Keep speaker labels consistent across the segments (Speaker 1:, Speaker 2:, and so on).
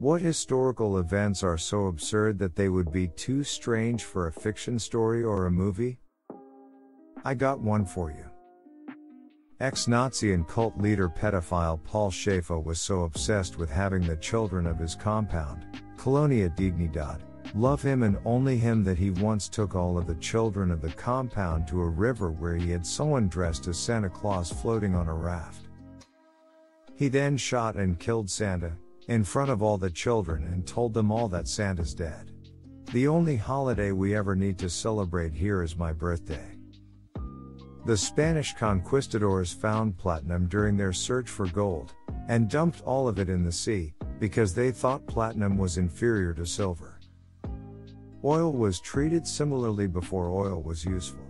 Speaker 1: What historical events are so absurd that they would be too strange for a fiction story or a movie? I got one for you. Ex Nazi and cult leader pedophile Paul Schaefer was so obsessed with having the children of his compound, Colonia Dignidad, love him and only him that he once took all of the children of the compound to a river where he had someone dressed as Santa Claus floating on a raft. He then shot and killed Santa, in front of all the children and told them all that Santa's dead. The only holiday we ever need to celebrate here is my birthday. The Spanish conquistadors found platinum during their search for gold, and dumped all of it in the sea, because they thought platinum was inferior to silver. Oil was treated similarly before oil was useful.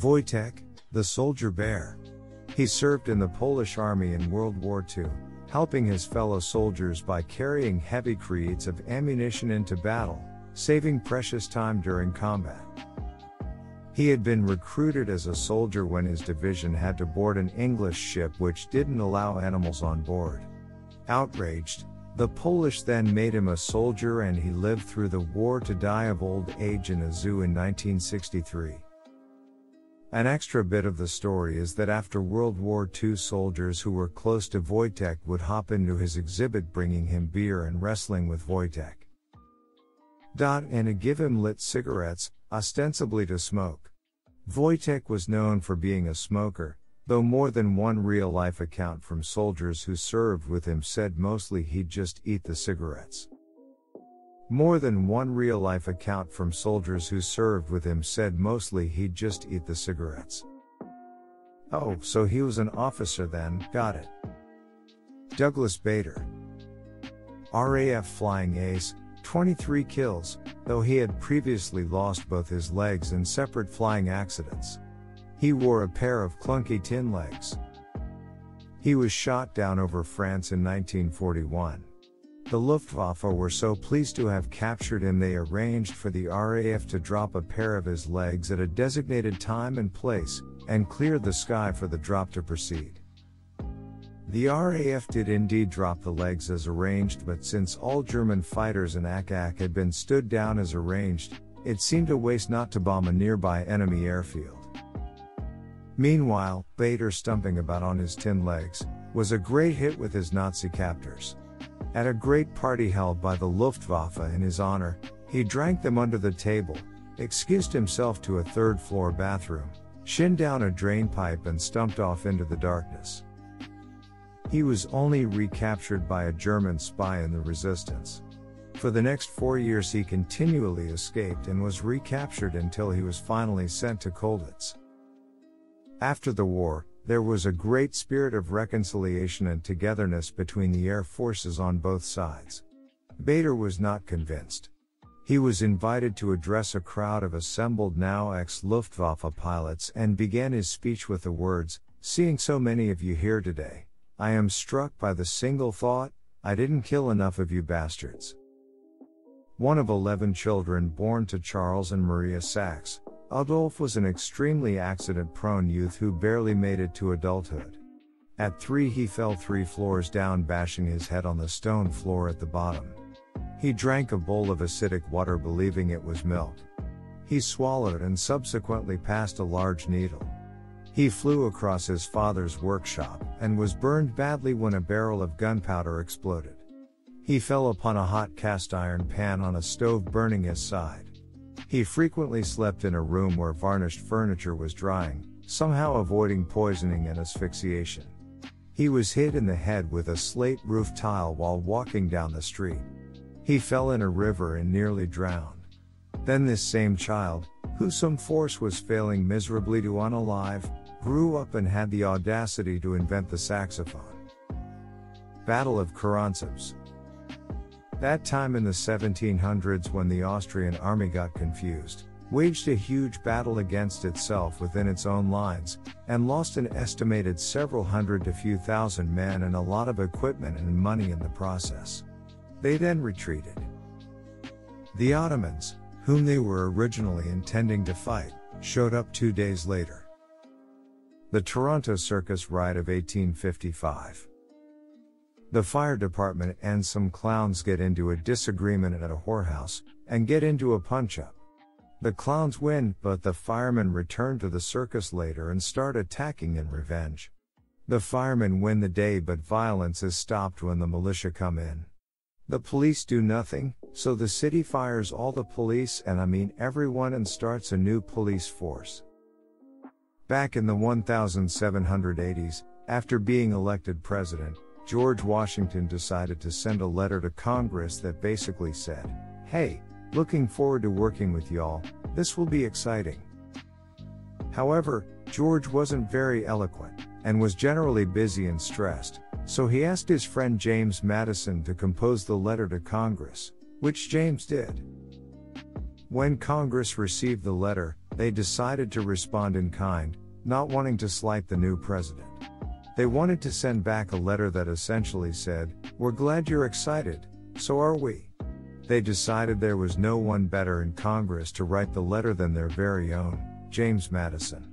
Speaker 1: Wojtek, the soldier bear. He served in the Polish army in World War II, helping his fellow soldiers by carrying heavy crates of ammunition into battle, saving precious time during combat. He had been recruited as a soldier when his division had to board an English ship which didn't allow animals on board. Outraged, the Polish then made him a soldier and he lived through the war to die of old age in a zoo in 1963. An extra bit of the story is that after World War II soldiers who were close to Wojtek would hop into his exhibit bringing him beer and wrestling with Wojtek. Dot and to give him lit cigarettes, ostensibly to smoke. Wojtek was known for being a smoker, though more than one real life account from soldiers who served with him said mostly he'd just eat the cigarettes. More than one real life account from soldiers who served with him said mostly he'd just eat the cigarettes. Oh, so he was an officer then, got it. Douglas Bader. RAF Flying Ace, 23 kills, though he had previously lost both his legs in separate flying accidents. He wore a pair of clunky tin legs. He was shot down over France in 1941. The Luftwaffe were so pleased to have captured him they arranged for the RAF to drop a pair of his legs at a designated time and place, and cleared the sky for the drop to proceed. The RAF did indeed drop the legs as arranged, but since all German fighters in Ack had been stood down as arranged, it seemed a waste not to bomb a nearby enemy airfield. Meanwhile, Bader stumping about on his tin legs, was a great hit with his Nazi captors. At a great party held by the Luftwaffe in his honor, he drank them under the table, excused himself to a third floor bathroom, shinned down a drain pipe and stumped off into the darkness. He was only recaptured by a German spy in the resistance. For the next four years he continually escaped and was recaptured until he was finally sent to Colditz. After the war, there was a great spirit of reconciliation and togetherness between the air forces on both sides. Bader was not convinced. He was invited to address a crowd of assembled now ex Luftwaffe pilots and began his speech with the words, Seeing so many of you here today, I am struck by the single thought, I didn't kill enough of you bastards. One of 11 children born to Charles and Maria Sax, Adolf was an extremely accident prone youth who barely made it to adulthood. At three, he fell three floors down, bashing his head on the stone floor at the bottom. He drank a bowl of acidic water, believing it was milk. He swallowed and subsequently passed a large needle. He flew across his father's workshop and was burned badly when a barrel of gunpowder exploded. He fell upon a hot cast iron pan on a stove burning his side. He frequently slept in a room where varnished furniture was drying, somehow avoiding poisoning and asphyxiation. He was hit in the head with a slate roof tile while walking down the street. He fell in a river and nearly drowned. Then this same child, who some force was failing miserably to unalive, grew up and had the audacity to invent the saxophone. Battle of Karánsebes. That time in the 1700s when the Austrian army got confused, waged a huge battle against itself within its own lines, and lost an estimated several hundred to few thousand men and a lot of equipment and money in the process. They then retreated. The Ottomans, whom they were originally intending to fight, showed up two days later. The Toronto Circus Riot of 1855. The fire department and some clowns get into a disagreement at a whorehouse and get into a punch up. The clowns win, but the firemen return to the circus later and start attacking in revenge. The firemen win the day, but violence is stopped when the militia come in. The police do nothing, so the city fires all the police and I mean everyone and starts a new police force. Back in the 1780s, after being elected president, George Washington decided to send a letter to Congress that basically said, Hey, looking forward to working with y'all, this will be exciting. However, George wasn't very eloquent, and was generally busy and stressed, so he asked his friend James Madison to compose the letter to Congress, which James did. When Congress received the letter, they decided to respond in kind, not wanting to slight the new president. They wanted to send back a letter that essentially said, We're glad you're excited, so are we. They decided there was no one better in Congress to write the letter than their very own, James Madison.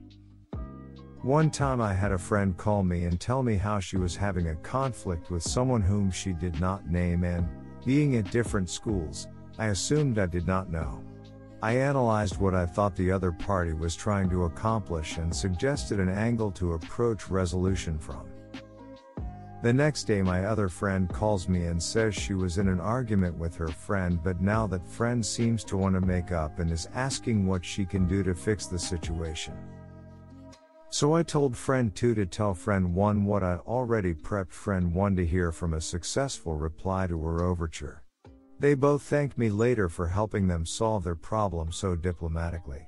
Speaker 1: One time I had a friend call me and tell me how she was having a conflict with someone whom she did not name and, being at different schools, I assumed I did not know. I analyzed what I thought the other party was trying to accomplish and suggested an angle to approach resolution from. The next day, my other friend calls me and says she was in an argument with her friend, but now that friend seems to want to make up and is asking what she can do to fix the situation. So I told friend 2 to tell friend 1 what I'd already prepped friend 1 to hear from a successful reply to her overture. They both thanked me later for helping them solve their problem so diplomatically.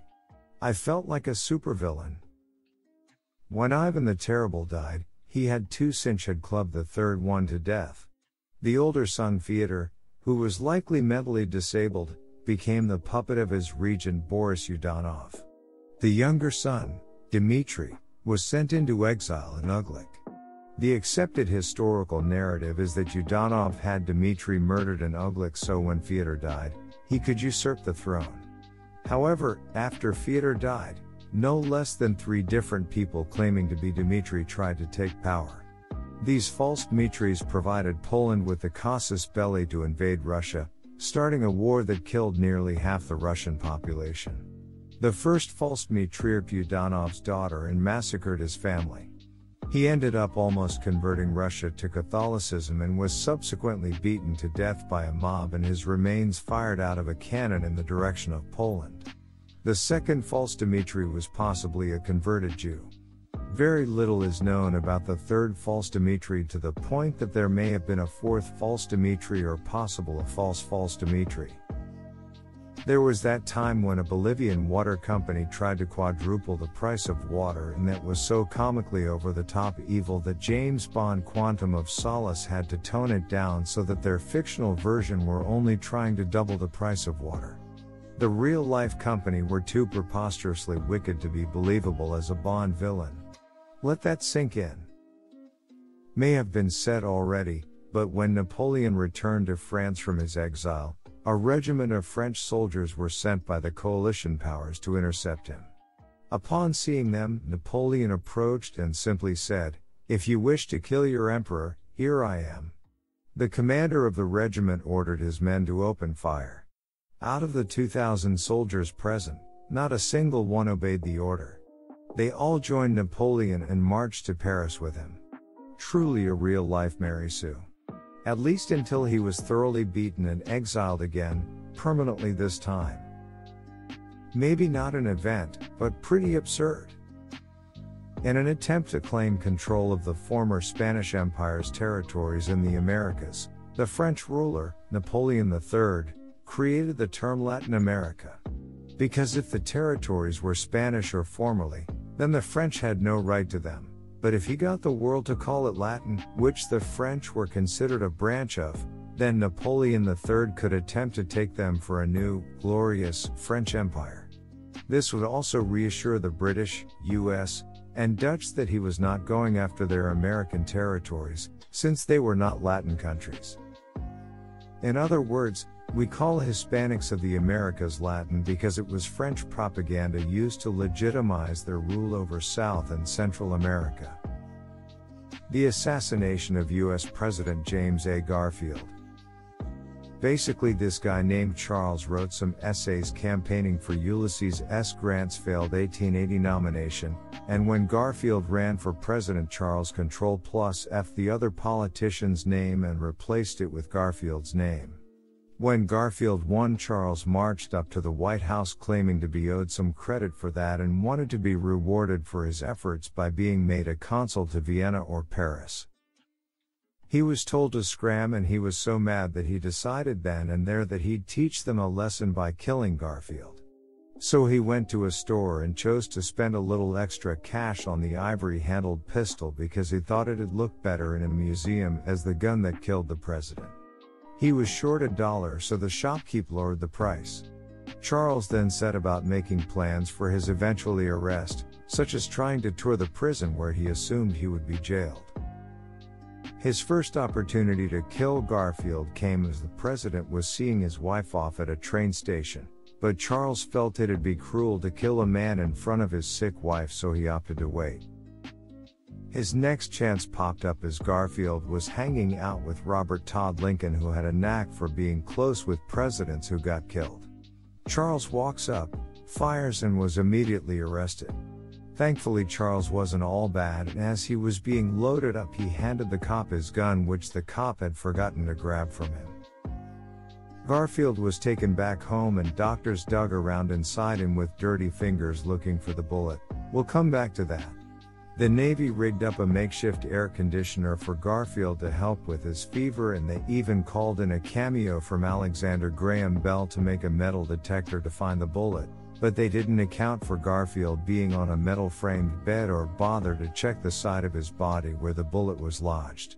Speaker 1: I felt like a supervillain. When Ivan the Terrible died, he had two cinch had clubbed the third one to death. The older son Fyodor, who was likely mentally disabled, became the puppet of his regent Boris Godunov. The younger son, Dmitri, was sent into exile in Uglich. The accepted historical narrative is that Godunov had Dmitri murdered in Uglich so when Fyodor died, he could usurp the throne. However, after Fyodor died, no less than three different people claiming to be Dmitri tried to take power. These false Dmitris provided Poland with the casus belli to invade Russia, starting a war that killed nearly half the Russian population. The first false Dmitri Godunov's daughter and massacred his family. He ended up almost converting Russia to Catholicism and was subsequently beaten to death by a mob and his remains fired out of a cannon in the direction of Poland. The second false Dmitri was possibly a converted Jew. Very little is known about the third false Dmitri to the point that there may have been a fourth false Dmitri or possible a false false Dmitri. There was that time when a Bolivian water company tried to quadruple the price of water and that was so comically over the top evil that James Bond Quantum of Solace had to tone it down so that their fictional version were only trying to double the price of water. The real life company were too preposterously wicked to be believable as a Bond villain. Let that sink in. May have been said already, but when Napoleon returned to France from his exile, a regiment of French soldiers were sent by the coalition powers to intercept him. Upon seeing them, Napoleon approached and simply said, If you wish to kill your emperor, here I am. The commander of the regiment ordered his men to open fire. Out of the 2,000 soldiers present, not a single one obeyed the order. They all joined Napoleon and marched to Paris with him. Truly a real life Mary Sue. At least until he was thoroughly beaten and exiled again, permanently this time. Maybe not an event, but pretty absurd. In an attempt to claim control of the former Spanish Empire's territories in the Americas, the French ruler, Napoleon III, created the term Latin America. Because if the territories were Spanish or formerly, then the French had no right to them. But if he got the world to call it Latin, which the French were considered a branch of, then Napoleon III could attempt to take them for a new, glorious, French Empire. This would also reassure the British, US, and Dutch that he was not going after their American territories, since they were not Latin countries. In other words, we call Hispanics of the Americas Latin because it was French propaganda used to legitimize their rule over South and Central America. The assassination of US President James A. Garfield. Basically, this guy named Charles wrote some essays campaigning for Ulysses S. Grant's failed 1880 nomination, and when Garfield ran for president, Charles Control plus F the other politician's name and replaced it with Garfield's name. When Garfield won, Charles marched up to the White House claiming to be owed some credit for that and wanted to be rewarded for his efforts by being made a consul to Vienna or Paris. He was told to scram and he was so mad that he decided then and there that he'd teach them a lesson by killing Garfield. So he went to a store and chose to spend a little extra cash on the ivory handled pistol because he thought it'd look better in a museum as the gun that killed the president. He was short a dollar so the shopkeep lowered the price. Charles then set about making plans for his eventually arrest, such as trying to tour the prison where he assumed he would be jailed. His first opportunity to kill Garfield came as the president was seeing his wife off at a train station, but Charles felt it'd be cruel to kill a man in front of his sick wife, so he opted to wait. His next chance popped up as Garfield was hanging out with Robert Todd Lincoln, who had a knack for being close with presidents who got killed. Charles walks up, fires, and was immediately arrested. Thankfully, Charles wasn't all bad, and as he was being loaded up, he handed the cop his gun, which the cop had forgotten to grab from him. Garfield was taken back home, and doctors dug around inside him with dirty fingers looking for the bullet. We'll come back to that. The Navy rigged up a makeshift air conditioner for Garfield to help with his fever, and they even called in a cameo from Alexander Graham Bell to make a metal detector to find the bullet but they didn't account for Garfield being on a metal framed bed or bother to check the side of his body where the bullet was lodged.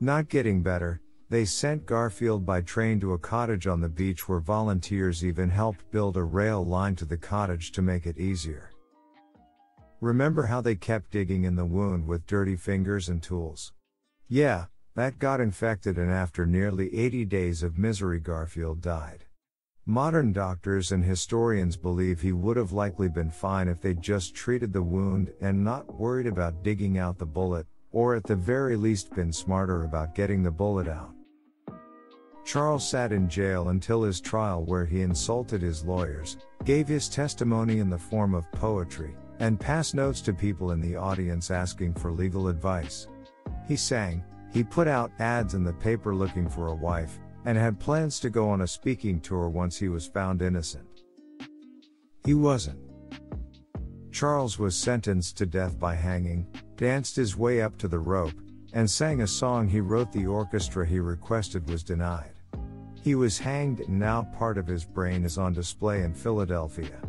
Speaker 1: Not getting better, they sent Garfield by train to a cottage on the beach where volunteers even helped build a rail line to the cottage to make it easier. Remember how they kept digging in the wound with dirty fingers and tools? Yeah, that got infected, and after nearly 80 days of misery, Garfield died. Modern doctors and historians believe he would have likely been fine if they'd just treated the wound and not worried about digging out the bullet, or at the very least been smarter about getting the bullet out. Charles sat in jail until his trial, where he insulted his lawyers, gave his testimony in the form of poetry, and passed notes to people in the audience asking for legal advice. He sang, he put out ads in the paper looking for a wife, and had plans to go on a speaking tour once he was found innocent. He wasn't. Charles was sentenced to death by hanging, danced his way up to the rope, and sang a song he wrote the orchestra he requested was denied. He was hanged and now part of his brain is on display in Philadelphia.